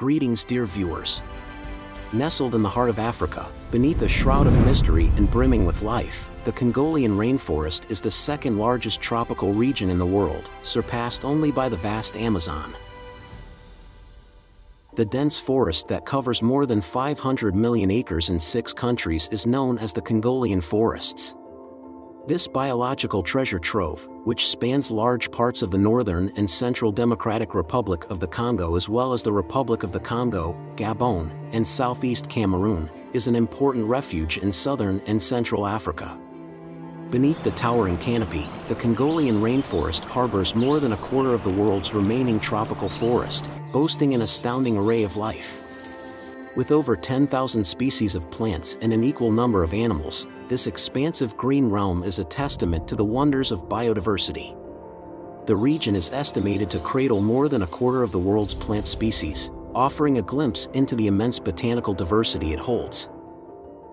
Greetings dear viewers. Nestled in the heart of Africa, beneath a shroud of mystery and brimming with life, the Congolian rainforest is the second largest tropical region in the world, surpassed only by the vast Amazon. The dense forest that covers more than 500 million acres in six countries is known as the Congolian forests. This biological treasure trove, which spans large parts of the northern and central Democratic Republic of the Congo as well as the Republic of the Congo, Gabon, and southeast Cameroon, is an important refuge in southern and central Africa. Beneath the towering canopy, the Congolian rainforest harbors more than a quarter of the world's remaining tropical forest, boasting an astounding array of life. With over 10,000 species of plants and an equal number of animals, this expansive green realm is a testament to the wonders of biodiversity. The region is estimated to cradle more than a quarter of the world's plant species, offering a glimpse into the immense botanical diversity it holds.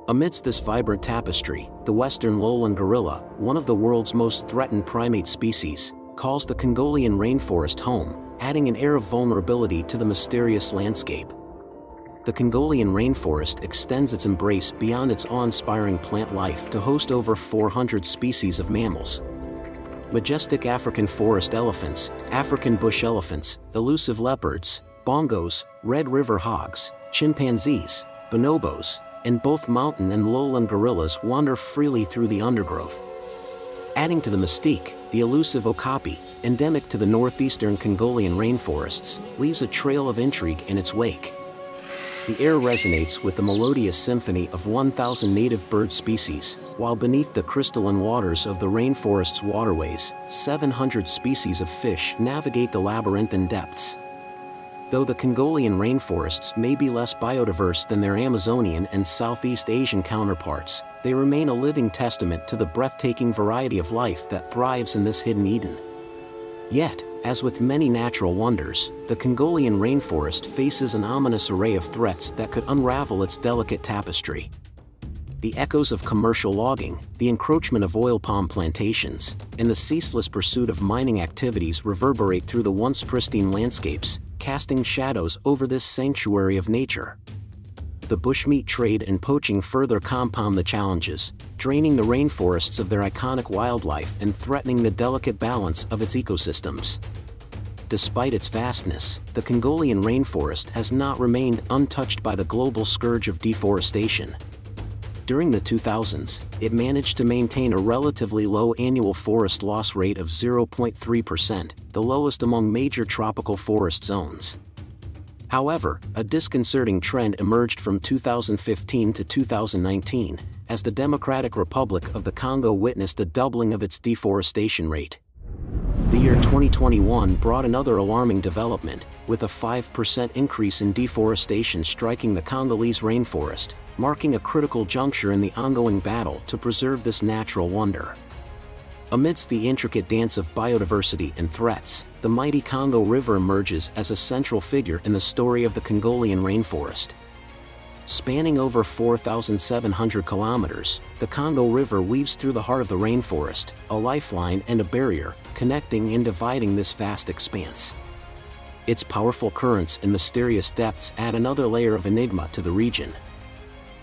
Amidst this vibrant tapestry, the western lowland gorilla, one of the world's most threatened primate species, calls the Congolian rainforest home, adding an air of vulnerability to the mysterious landscape the Congolian rainforest extends its embrace beyond its awe-inspiring plant life to host over 400 species of mammals. Majestic African forest elephants, African bush elephants, elusive leopards, bongos, red river hogs, chimpanzees, bonobos, and both mountain and lowland gorillas wander freely through the undergrowth. Adding to the mystique, the elusive okapi, endemic to the northeastern Congolian rainforests, leaves a trail of intrigue in its wake the air resonates with the melodious symphony of 1,000 native bird species, while beneath the crystalline waters of the rainforest's waterways, 700 species of fish navigate the labyrinthine depths. Though the Congolian rainforests may be less biodiverse than their Amazonian and Southeast Asian counterparts, they remain a living testament to the breathtaking variety of life that thrives in this hidden Eden. Yet, as with many natural wonders, the Congolian rainforest faces an ominous array of threats that could unravel its delicate tapestry. The echoes of commercial logging, the encroachment of oil palm plantations, and the ceaseless pursuit of mining activities reverberate through the once pristine landscapes, casting shadows over this sanctuary of nature. The bushmeat trade and poaching further compound the challenges, draining the rainforests of their iconic wildlife and threatening the delicate balance of its ecosystems. Despite its vastness, the Congolian rainforest has not remained untouched by the global scourge of deforestation. During the 2000s, it managed to maintain a relatively low annual forest loss rate of 0.3%, the lowest among major tropical forest zones. However, a disconcerting trend emerged from 2015 to 2019, as the Democratic Republic of the Congo witnessed a doubling of its deforestation rate. The year 2021 brought another alarming development, with a 5% increase in deforestation striking the Congolese rainforest, marking a critical juncture in the ongoing battle to preserve this natural wonder. Amidst the intricate dance of biodiversity and threats, the mighty Congo River emerges as a central figure in the story of the Congolian rainforest. Spanning over 4,700 kilometers, the Congo River weaves through the heart of the rainforest, a lifeline and a barrier, connecting and dividing this vast expanse. Its powerful currents and mysterious depths add another layer of enigma to the region.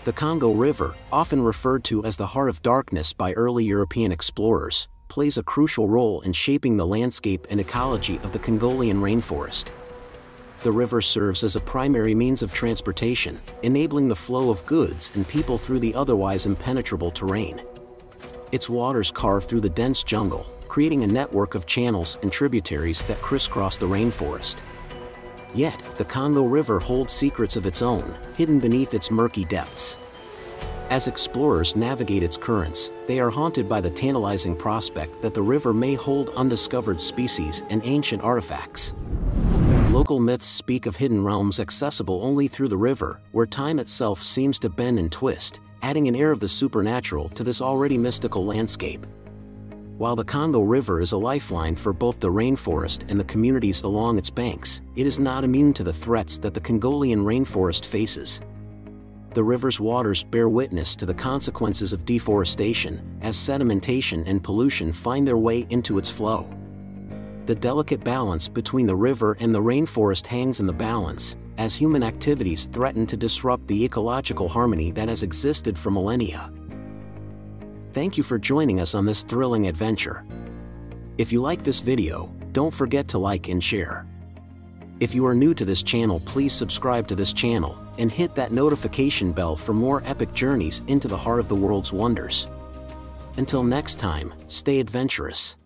The Congo River, often referred to as the Heart of Darkness by early European explorers, plays a crucial role in shaping the landscape and ecology of the Congolian rainforest the river serves as a primary means of transportation, enabling the flow of goods and people through the otherwise impenetrable terrain. Its waters carve through the dense jungle, creating a network of channels and tributaries that crisscross the rainforest. Yet, the Congo River holds secrets of its own, hidden beneath its murky depths. As explorers navigate its currents, they are haunted by the tantalizing prospect that the river may hold undiscovered species and ancient artifacts local myths speak of hidden realms accessible only through the river, where time itself seems to bend and twist, adding an air of the supernatural to this already mystical landscape. While the Congo River is a lifeline for both the rainforest and the communities along its banks, it is not immune to the threats that the Congolian rainforest faces. The river's waters bear witness to the consequences of deforestation, as sedimentation and pollution find their way into its flow the delicate balance between the river and the rainforest hangs in the balance, as human activities threaten to disrupt the ecological harmony that has existed for millennia. Thank you for joining us on this thrilling adventure. If you like this video, don't forget to like and share. If you are new to this channel please subscribe to this channel and hit that notification bell for more epic journeys into the heart of the world's wonders. Until next time, stay adventurous.